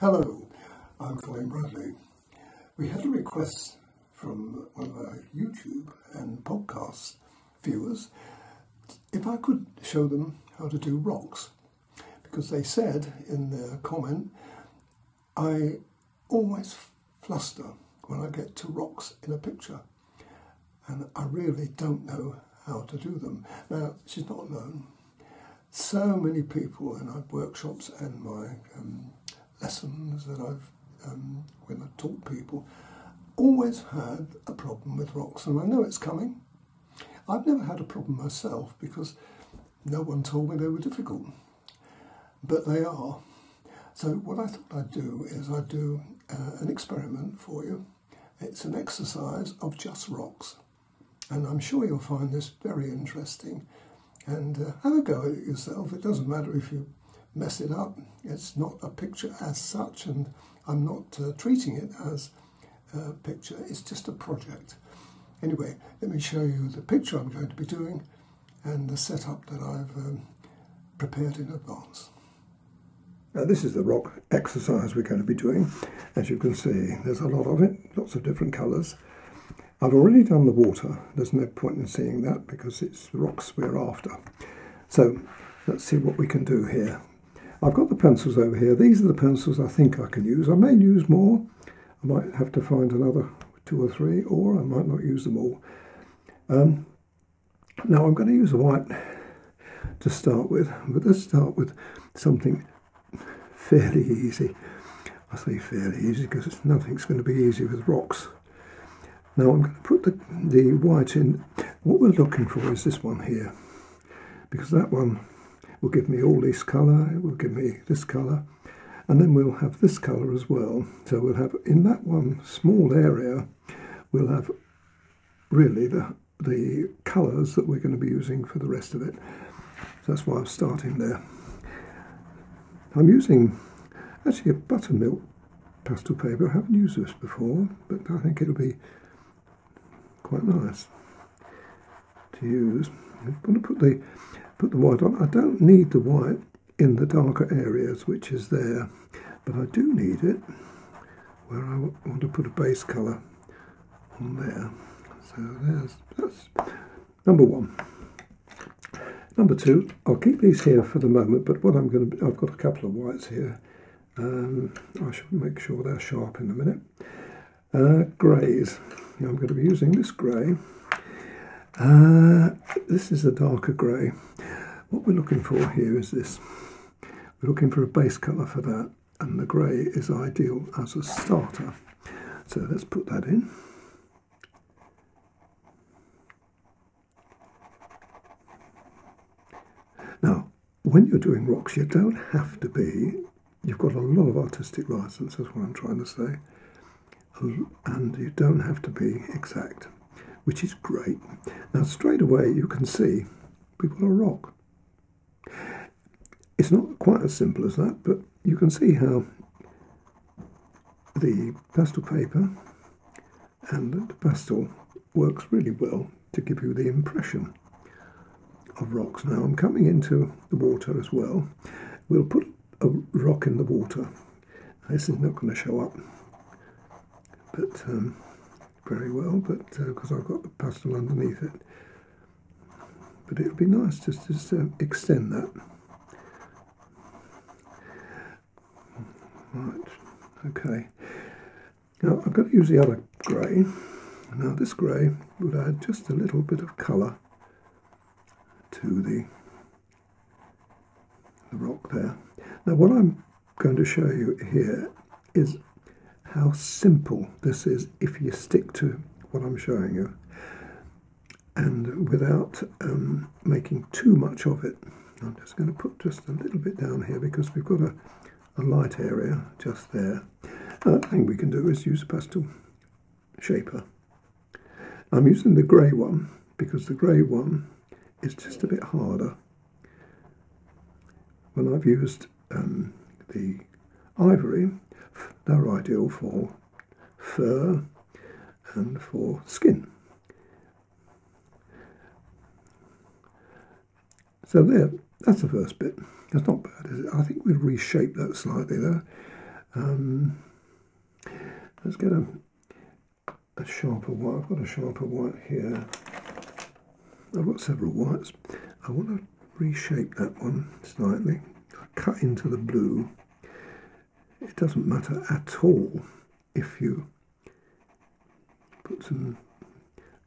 Hello, I'm Colin Bradley. We had a request from one of our YouTube and podcast viewers if I could show them how to do rocks because they said in their comment I always fluster when I get to rocks in a picture and I really don't know how to do them. Now, she's not alone. So many people in our workshops and my um, lessons that I've, um, when I taught people, always had a problem with rocks, and I know it's coming. I've never had a problem myself because no one told me they were difficult, but they are. So, what I thought I'd do is I'd do uh, an experiment for you. It's an exercise of just rocks, and I'm sure you'll find this very interesting. And uh, have a go at it yourself. It doesn't matter if you mess it up. It's not a picture as such, and I'm not uh, treating it as a picture. It's just a project. Anyway, let me show you the picture I'm going to be doing and the setup that I've um, prepared in advance. Now this is the rock exercise we're going to be doing. As you can see, there's a lot of it, lots of different colours. I've already done the water. There's no point in seeing that because it's the rocks we're after. So let's see what we can do here. I've got the pencils over here. These are the pencils I think I can use. I may use more. I might have to find another two or three, or I might not use them all. Um, now I'm going to use a white to start with, but let's start with something fairly easy. I say fairly easy because nothing's going to be easy with rocks. Now I'm going to put the, the white in. What we're looking for is this one here, because that one will give me all this colour, it will give me this colour, and then we'll have this colour as well. So we'll have, in that one small area, we'll have really the, the colours that we're going to be using for the rest of it. So that's why I'm starting there. I'm using actually a buttermilk pastel paper. I haven't used this before, but I think it'll be quite nice to use. I'm going to put the put the white on. I don't need the white in the darker areas, which is there, but I do need it where I want to put a base colour on there. So there's that's number one. Number two, I'll keep these here for the moment, but what I'm going to, I've got a couple of whites here. Um, I should make sure they're sharp in a minute. Uh, greys. Now I'm going to be using this grey. Uh, this is a darker grey. What we're looking for here is this. We're looking for a base colour for that, and the grey is ideal as a starter. So let's put that in. Now, when you're doing rocks, you don't have to be, you've got a lot of artistic license, that's what I'm trying to say, and you don't have to be exact, which is great. Now, straight away, you can see we've got a rock. It's not quite as simple as that, but you can see how the pastel paper and the pastel works really well to give you the impression of rocks. Now I'm coming into the water as well. We'll put a rock in the water. This is not going to show up, but um, very well, but because uh, I've got the pastel underneath it. But it would be nice just to uh, extend that. Right, okay. Now I'm going to use the other grey. Now this grey would add just a little bit of colour to the, the rock there. Now what I'm going to show you here is how simple this is if you stick to what I'm showing you and without um, making too much of it. I'm just going to put just a little bit down here because we've got a, a light area just there. Another thing we can do is use a pastel shaper. I'm using the grey one because the grey one is just a bit harder. When I've used um, the ivory, they're ideal for fur and for skin. So there, that's the first bit. That's not bad, is it? I think we'll reshape that slightly there. Um, let's get a, a sharper white. I've got a sharper white here. I've got several whites. I want to reshape that one slightly. Cut into the blue. It doesn't matter at all if you put some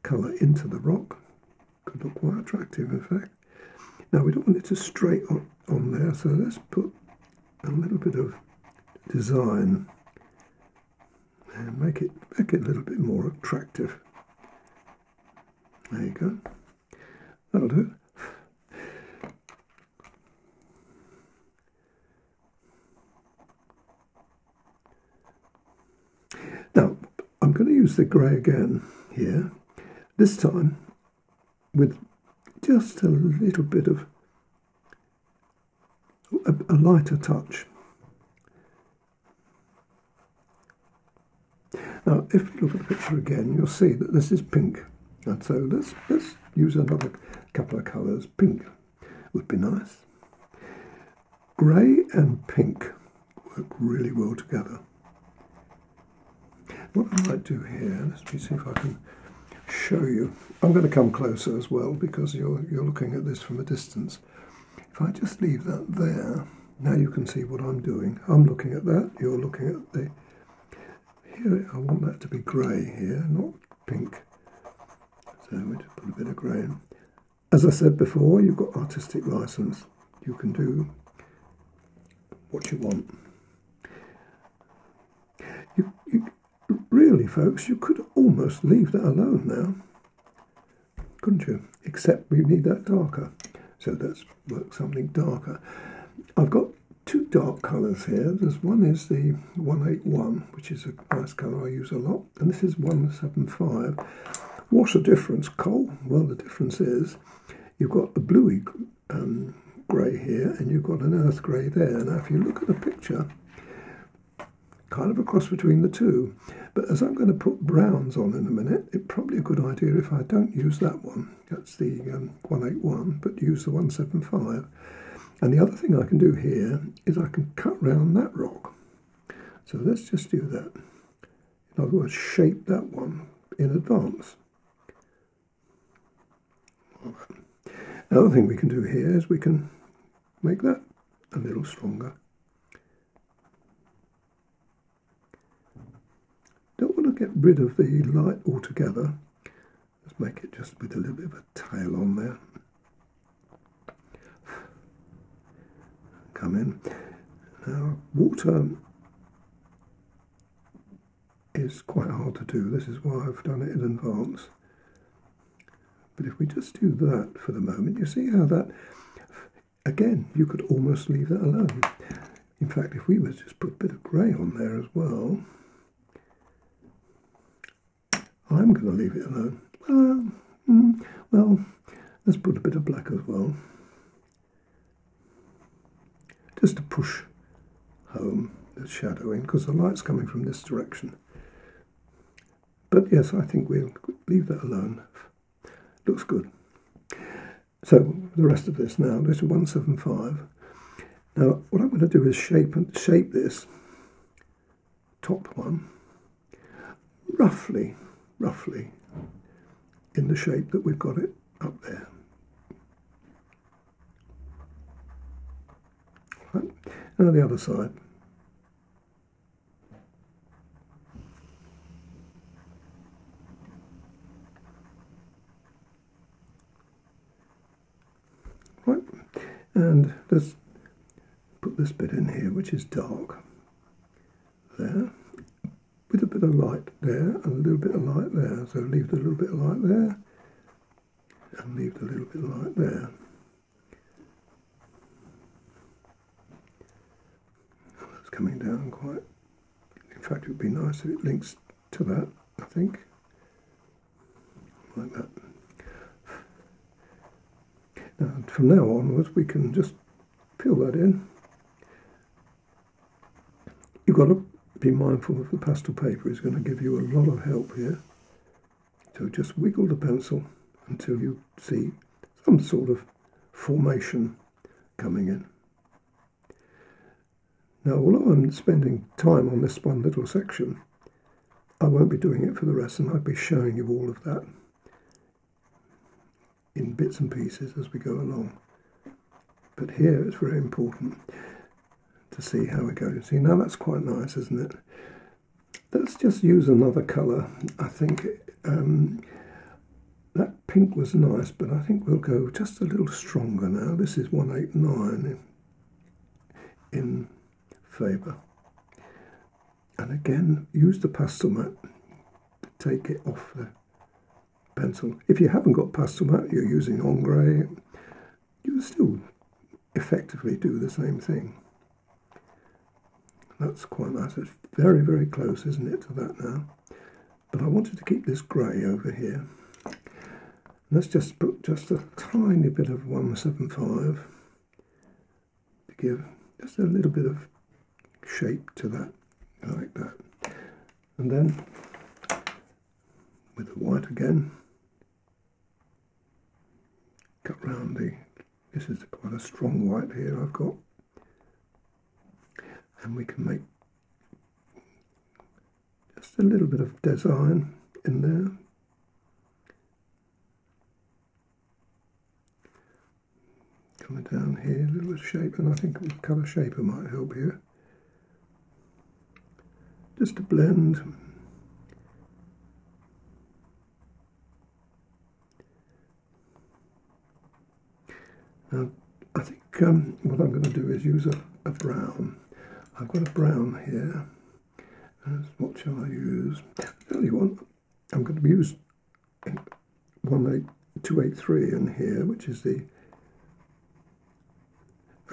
colour into the rock. Could look quite attractive in fact. Now we don't want it to straight on, on there, so let's put a little bit of design and make it make it a little bit more attractive. There you go. That'll do. Now, I'm going to use the grey again here, this time with just a little bit of a, a lighter touch. Now, if you look at the picture again, you'll see that this is pink. And so let's, let's use another couple of colours. Pink would be nice. Grey and pink work really well together. What I might do here, let me see if I can show you. I'm going to come closer as well because you're, you're looking at this from a distance. If I just leave that there, now you can see what I'm doing. I'm looking at that, you're looking at the... Here, I want that to be grey here, not pink. So we just put a bit of grey in. As I said before, you've got artistic license. You can do what you want. You, you, really, folks, you could almost leave that alone now, couldn't you? Except we need that darker. So let's work something darker. I've got two dark colours here. There's one is the 181, which is a nice colour I use a lot, and this is 175. What's the difference, Cole? Well, the difference is you've got a bluey um, grey here, and you've got an earth grey there. Now, if you look at the picture, kind of a cross between the two. But as I'm going to put browns on in a minute, it's probably a good idea if I don't use that one. That's the um, 181, but use the 175. And the other thing I can do here is I can cut round that rock. So let's just do that. In other words, shape that one in advance. Another thing we can do here is we can make that a little stronger. To get rid of the light altogether. Let's make it just with a little bit of a tail on there. Come in. Now, water is quite hard to do. This is why I've done it in advance. But if we just do that for the moment, you see how that, again, you could almost leave that alone. In fact, if we were just put a bit of grey on there as well, I'm going to leave it alone. Uh, mm, well, let's put a bit of black as well. Just to push home the shadowing, because the light's coming from this direction. But yes, I think we'll leave that alone. Looks good. So the rest of this now, this is 175. Now what I'm going to do is shape and shape this top one roughly roughly in the shape that we've got it up there. Right. On the other side. Right, and let's put this bit in here, which is dark. There with a bit of light there and a little bit of light there. So leave the little bit of light there and leave the little bit of light there. Oh, that's coming down quite. In fact, it would be nice if it links to that, I think. Like that. From now onwards, we can just fill that in. You've got to be mindful of the pastel paper is going to give you a lot of help here. So just wiggle the pencil until you see some sort of formation coming in. Now, although I'm spending time on this one little section, I won't be doing it for the rest, and I'll be showing you all of that in bits and pieces as we go along. But here it's very important to see how it goes. See, now that's quite nice, isn't it? Let's just use another colour. I think um, that pink was nice, but I think we'll go just a little stronger now. This is 189 in, in Faber. And again, use the Pastelmat to take it off the pencil. If you haven't got Pastelmat, you're using Ingres, you still effectively do the same thing. That's quite nice. It's very, very close, isn't it, to that now? But I wanted to keep this grey over here. Let's just put just a tiny bit of 175 to give just a little bit of shape to that, like that. And then with the white again, cut round the, this is quite a strong white here I've got. And we can make just a little bit of design in there. Coming down here, a little bit of shape, and I think colour shaper might help here. Just to blend. Now, I think um, what I'm going to do is use a, a brown. I've got a brown here. what shall I use? Tell you what, I'm going to use 18283 in here, which is the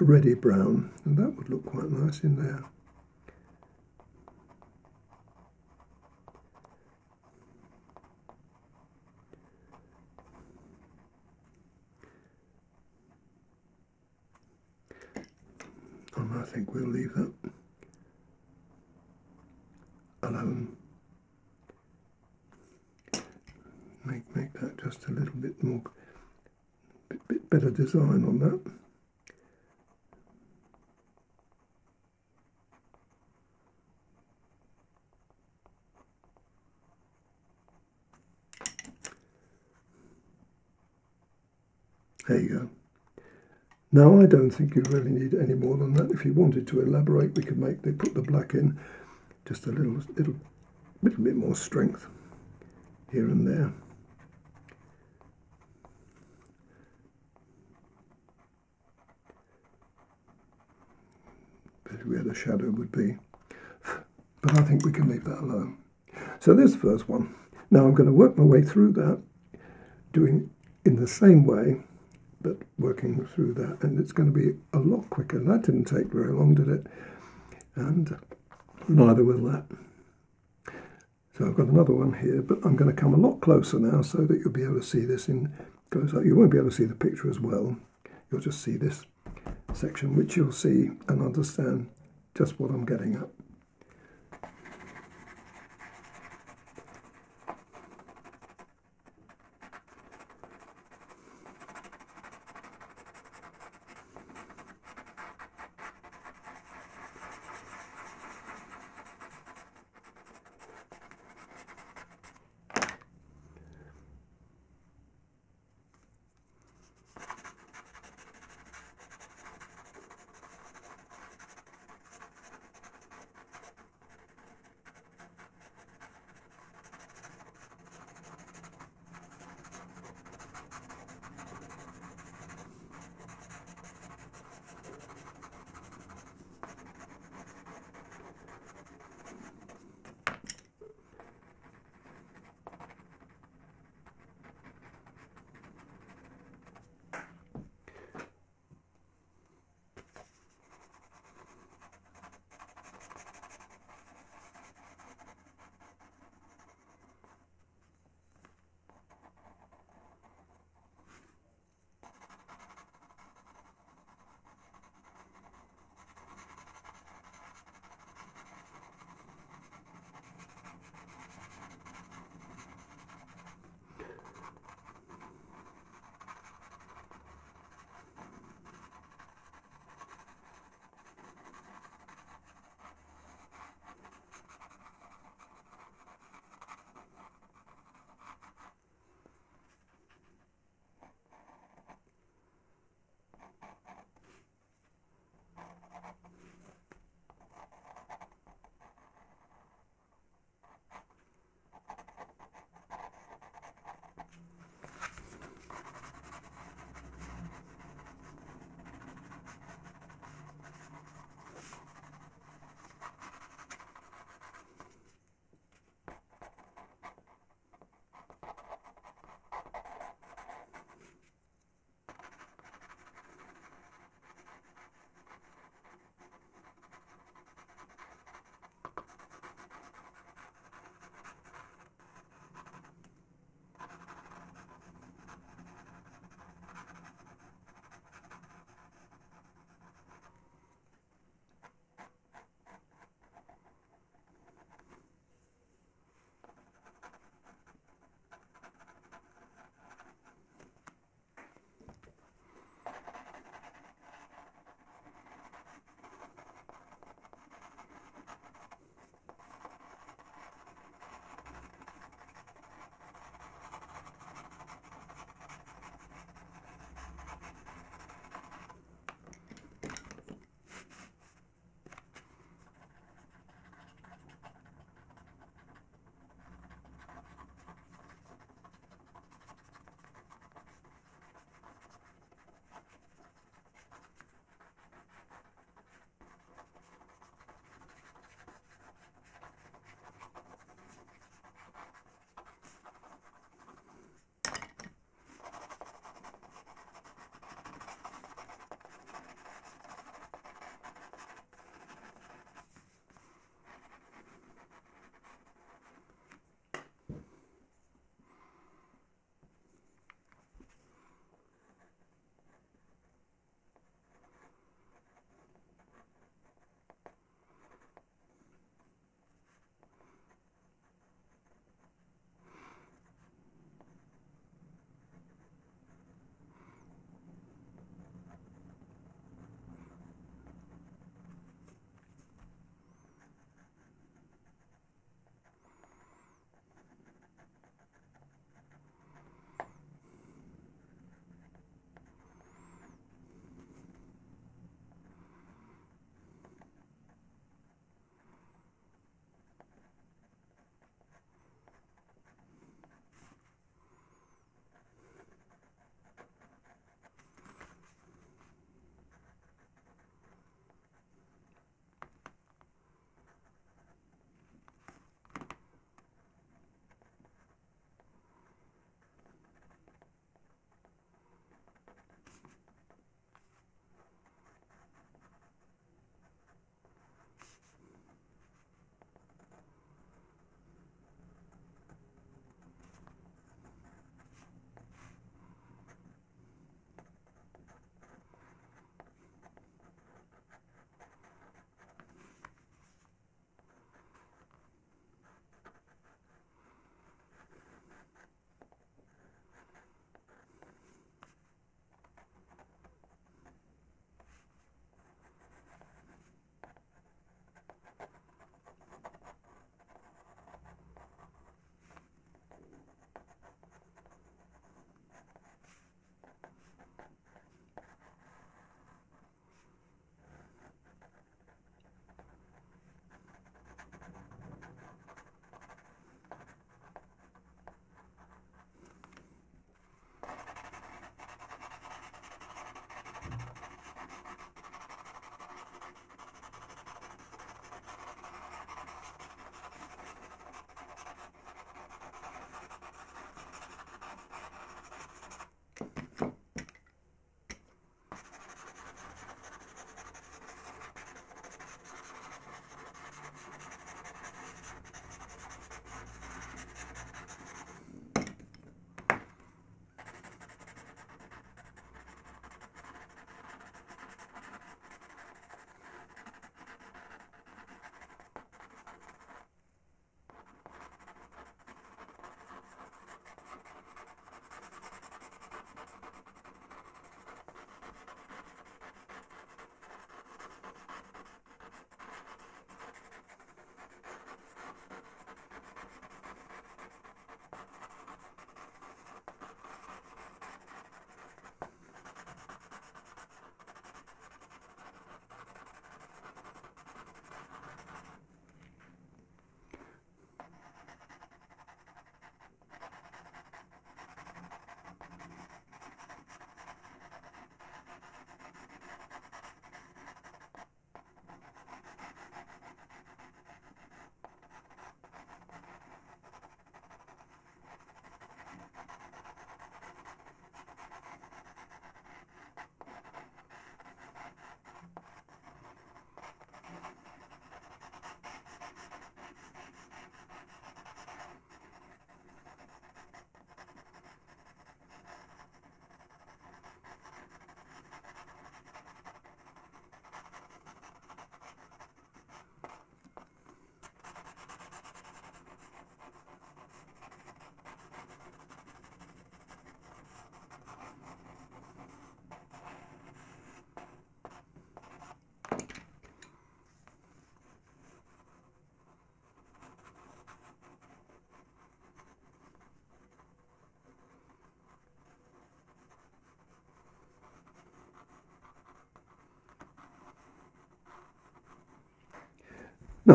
ready brown, and that would look quite nice in there. I think we'll leave that alone. Make make that just a little bit more, bit, bit better design on that. There you go. Now I don't think you really need any more than that. If you wanted to elaborate, we could make they put the black in just a little little little bit more strength here and there. Shadow would be. But I think we can leave that alone. So there's the first one. Now I'm going to work my way through that, doing in the same way but working through that, and it's going to be a lot quicker. That didn't take very long, did it? And neither will that. So I've got another one here, but I'm going to come a lot closer now so that you'll be able to see this in close up. You won't be able to see the picture as well. You'll just see this section, which you'll see and understand just what I'm getting at.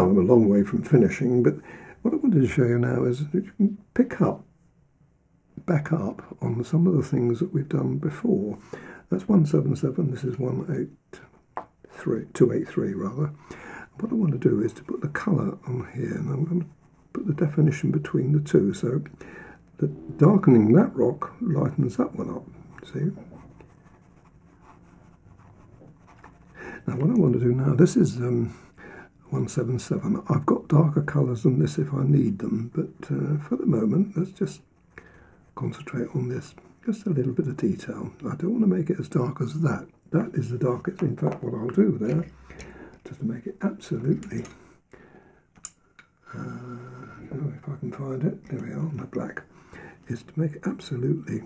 I'm a long way from finishing, but what I wanted to show you now is you can pick up, back up on some of the things that we've done before. That's 177, this is 183, 283 rather. What I want to do is to put the colour on here, and I'm going to put the definition between the two. So the darkening that rock lightens that one up, see? Now what I want to do now, this is um, 177. I've got darker colours than this if I need them, but uh, for the moment, let's just concentrate on this. Just a little bit of detail. I don't want to make it as dark as that. That is the darkest. In fact, what I'll do there, just to make it absolutely, uh, if I can find it, there we are, my black, is to make it absolutely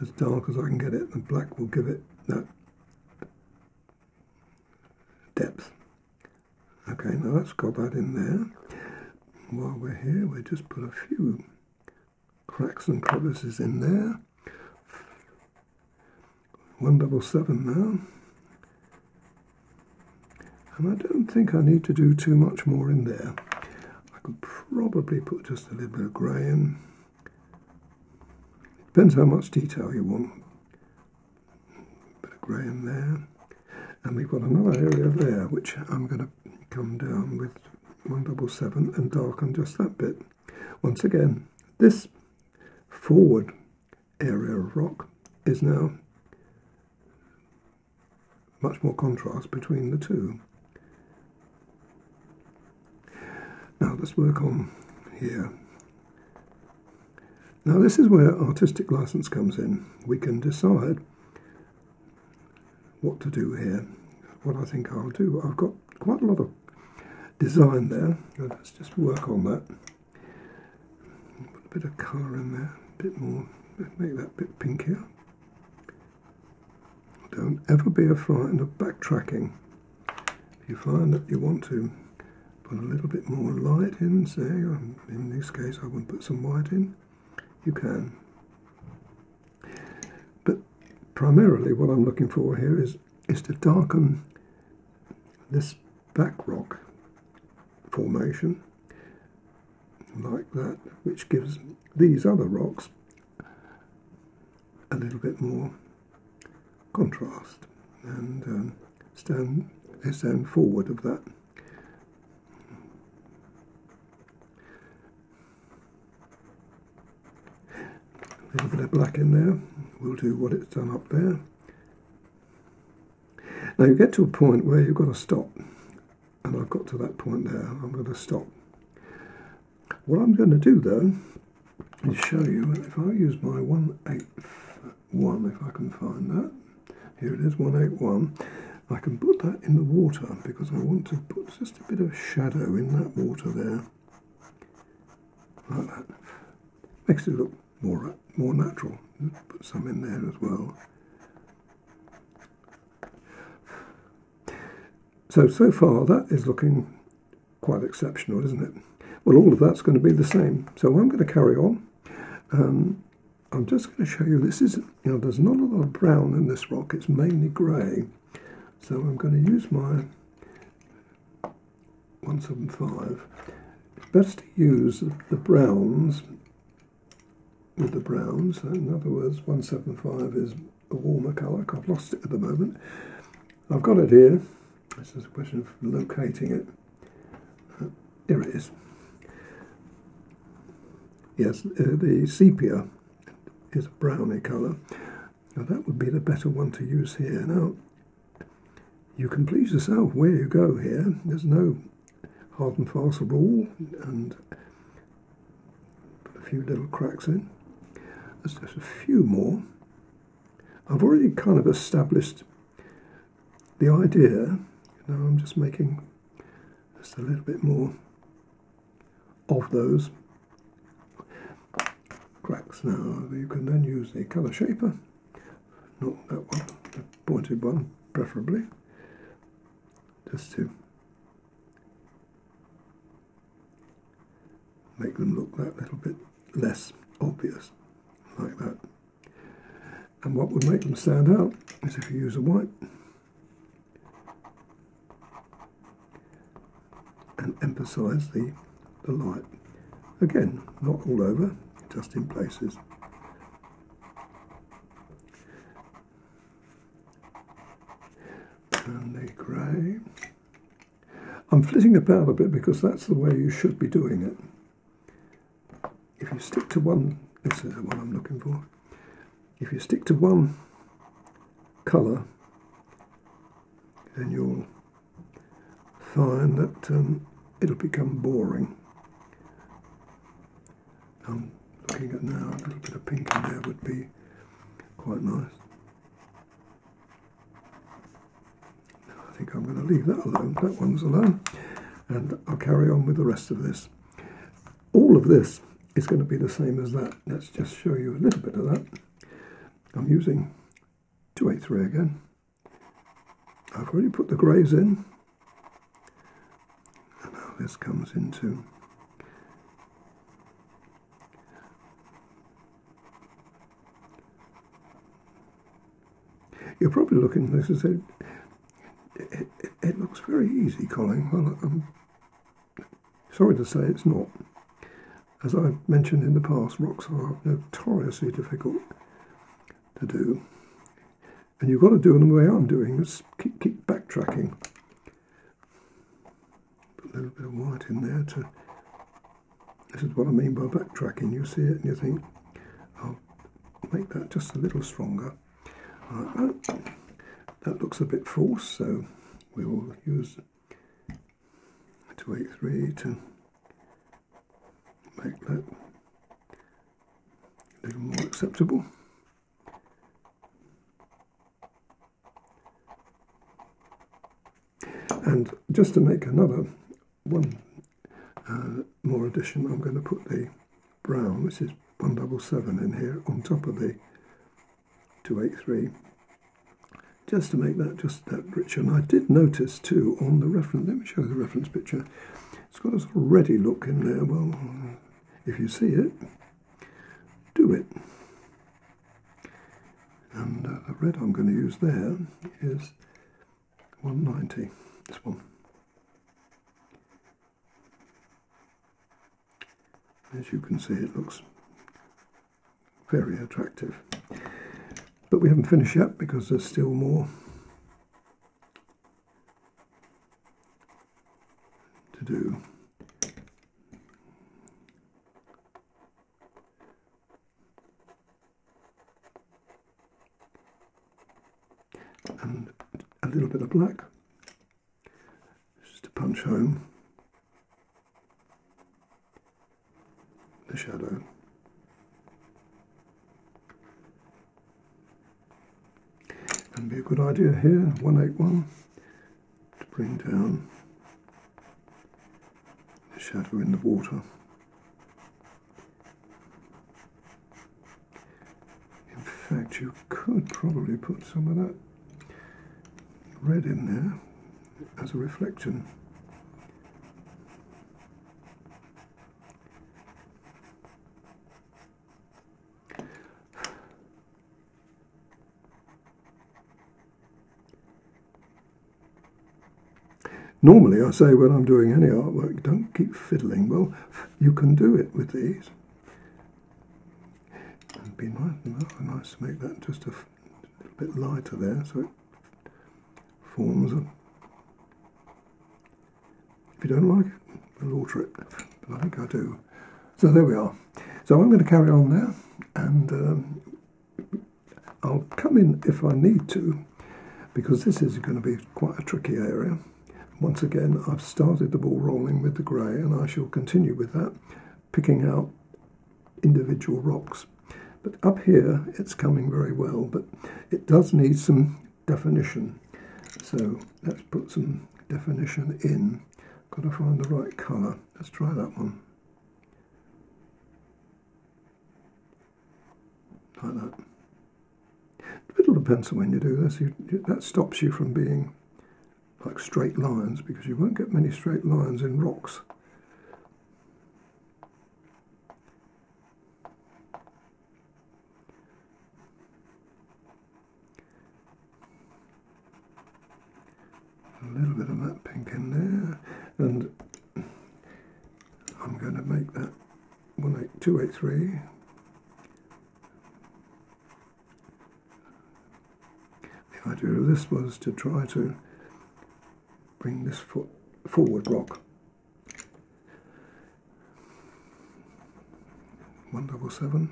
as dark as I can get it. The black will give it that depth. Okay, now let's got that in there. While we're here, we just put a few cracks and crevices in there. 177 now. And I don't think I need to do too much more in there. I could probably put just a little bit of grey in. Depends how much detail you want. A bit of grey in there. And we've got another area there, which I'm going to come down with 177 and darken just that bit. Once again, this forward area of rock is now much more contrast between the two. Now let's work on here. Now this is where artistic license comes in. We can decide what to do here, what I think I'll do. I've got quite a lot of design there. Let's just work on that. Put a bit of colour in there, a bit more, make that a bit pinkier. Don't ever be afraid of backtracking. If you find that you want to put a little bit more light in, say, in this case I would put some white in, you can. Primarily what I'm looking for here is, is to darken this back rock formation like that, which gives these other rocks a little bit more contrast and um, stand, they stand forward of that. A little bit of black in there, we'll do what it's done up there. Now you get to a point where you've got to stop, and I've got to that point there, I'm going to stop. What I'm going to do though is show you, if I use my 181, if I can find that, here it is, 181, I can put that in the water because I want to put just a bit of shadow in that water there, like that. Makes it look more, more natural. Put some in there as well. So, so far that is looking quite exceptional, isn't it? Well, all of that's going to be the same. So I'm going to carry on. Um, I'm just going to show you, this is, you know, there's not a lot of brown in this rock, it's mainly grey. So I'm going to use my 175. It's best to use the browns with the browns. In other words, 175 is a warmer colour. I've lost it at the moment. I've got it here. This is a question of locating it. Uh, here it is. Yes, uh, the sepia is a browny colour. Now that would be the better one to use here. Now, you can please yourself where you go here. There's no hard and fast rule and a few little cracks in. There's just a few more. I've already kind of established the idea now I'm just making just a little bit more of those cracks. Now you can then use the colour shaper, not that one, the pointed one preferably, just to make them look that little bit less obvious, like that. And what would make them stand out is if you use a white and emphasise the, the light. Again, not all over, just in places. And the grey. I'm flitting about a bit because that's the way you should be doing it. If you stick to one, this is the one I'm looking for. If you stick to one colour, then you'll find that um, it'll become boring. I'm looking at now, a little bit of pink in there would be quite nice. I think I'm going to leave that alone. That one's alone. And I'll carry on with the rest of this. All of this is going to be the same as that. Let's just show you a little bit of that. I'm using 283 again. I've already put the greys in. And now this comes into You're probably looking, this is it, it, it, it looks very easy, Colin. Well, I'm sorry to say it's not. As I've mentioned in the past, rocks are notoriously difficult to do. And you've got to do them the way I'm doing, just keep, keep backtracking. Put a little bit of white in there to, this is what I mean by backtracking. You see it and you think, I'll make that just a little stronger. Like that. that looks a bit false, so we will use 283 to make that a little more acceptable. And just to make another one uh, more addition, I'm going to put the brown, which is 177 in here, on top of the 283 just to make that just that richer. And I did notice too on the reference, let me show you the reference picture, it's got a sort of ready look in there. Well, if you see it, do it. And uh, the red I'm going to use there is 190, this one. As you can see, it looks very attractive. But we haven't finished yet because there's still more to do. A little bit of black, just to punch home the shadow. and be a good idea here, 181, to bring down the shadow in the water. In fact, you could probably put some of that red in there as a reflection. Normally, I say when I'm doing any artwork, don't keep fiddling. Well, you can do it with these. It'd be nice, nice to make that just a little bit lighter there, so forms. If you don't like it, we'll alter it. But I think I do. So there we are. So I'm going to carry on now, and um, I'll come in if I need to, because this is going to be quite a tricky area. Once again, I've started the ball rolling with the grey and I shall continue with that, picking out individual rocks. But up here, it's coming very well, but it does need some definition. So let's put some definition in. Got to find the right colour. Let's try that one. Like that. Middle of the pencil when you do this, you, that stops you from being like straight lines because you won't get many straight lines in rocks. A little bit of that pink in there and 283. The idea of this was to try to bring this foot forward rock. 177.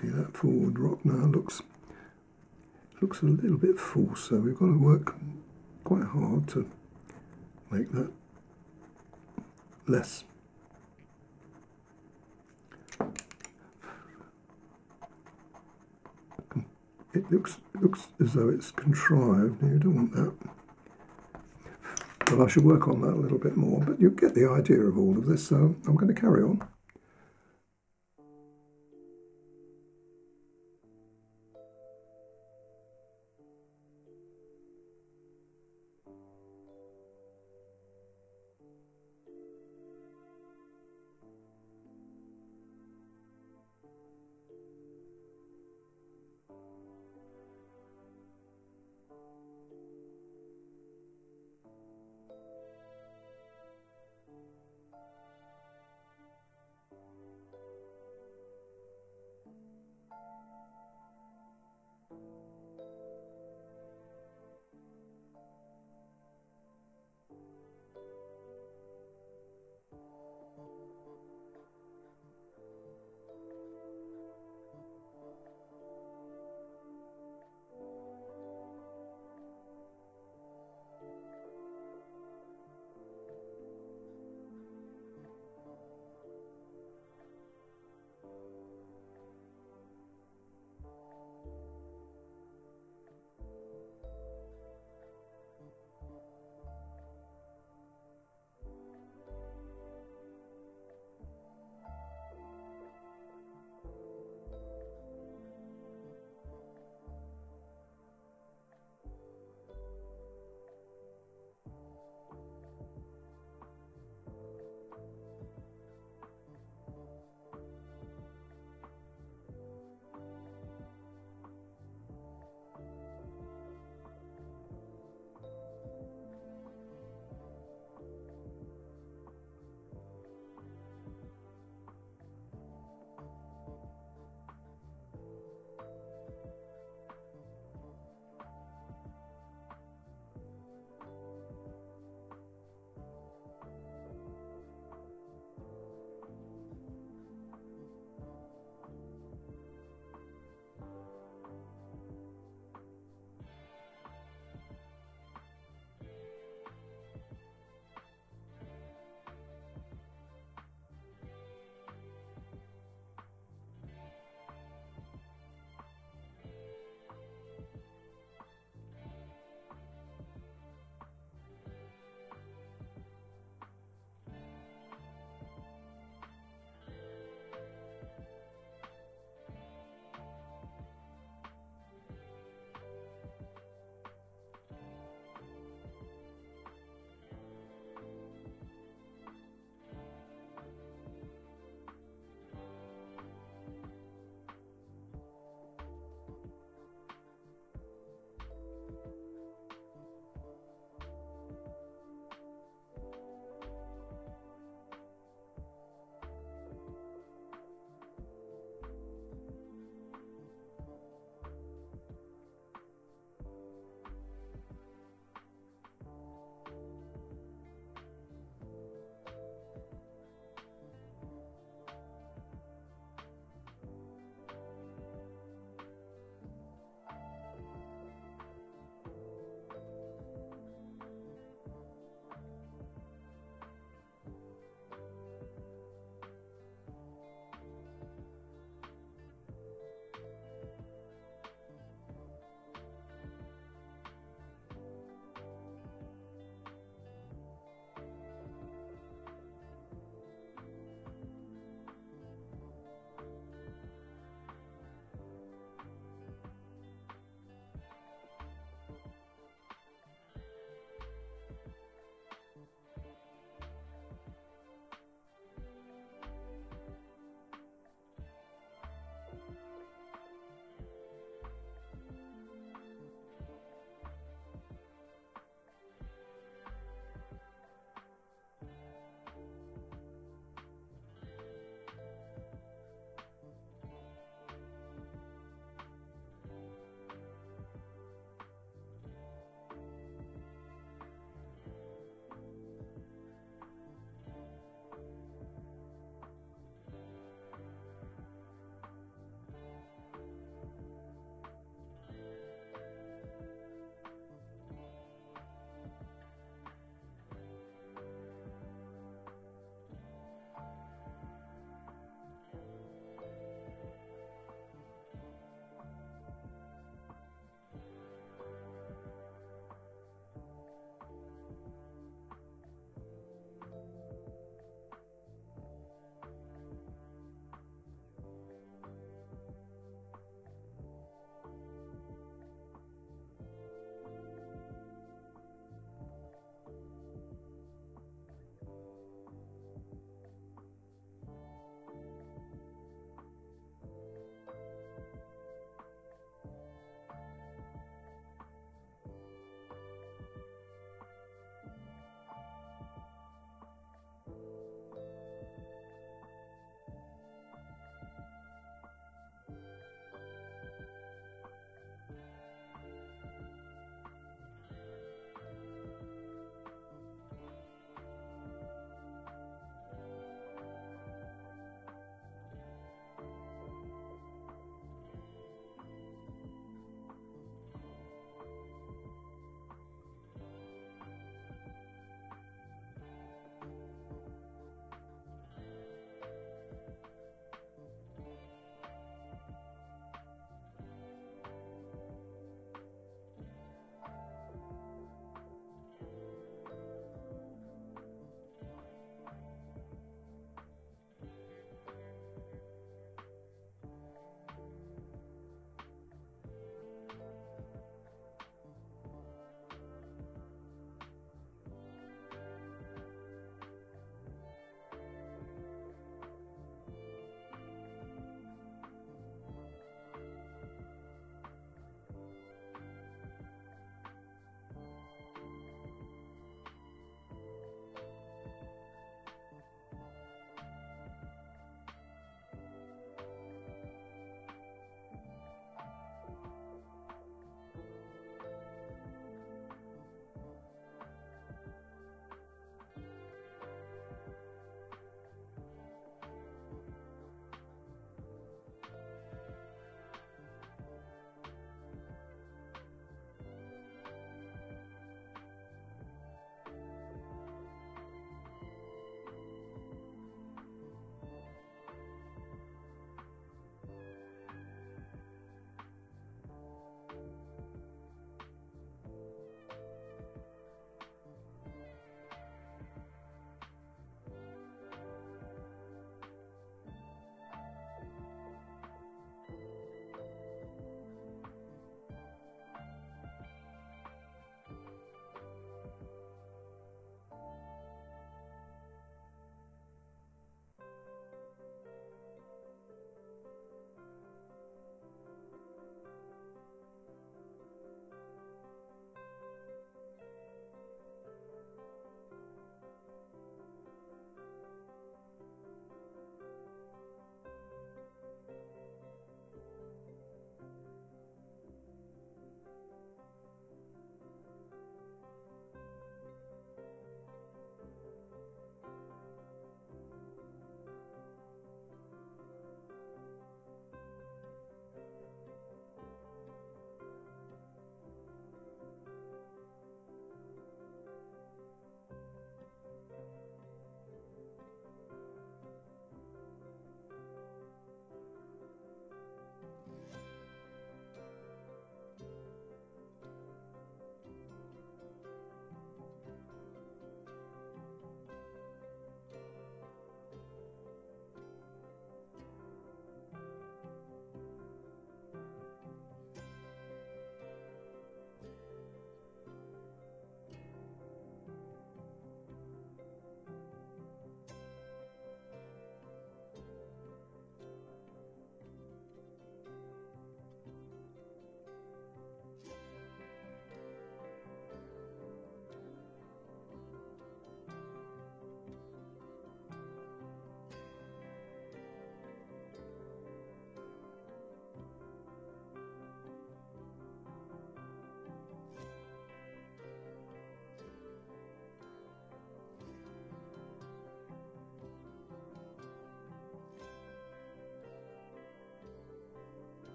See that forward rock now looks looks a little bit full, so we've got to work quite hard to make that less. It looks looks as though it's contrived. you don't want that. Well, I should work on that a little bit more. But you get the idea of all of this, so I'm going to carry on.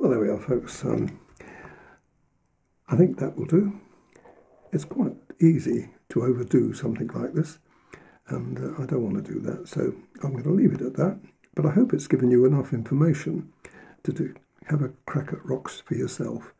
Well, there we are, folks. Um, I think that will do. It's quite easy to overdo something like this, and uh, I don't want to do that, so I'm going to leave it at that. But I hope it's given you enough information to do, have a crack at rocks for yourself.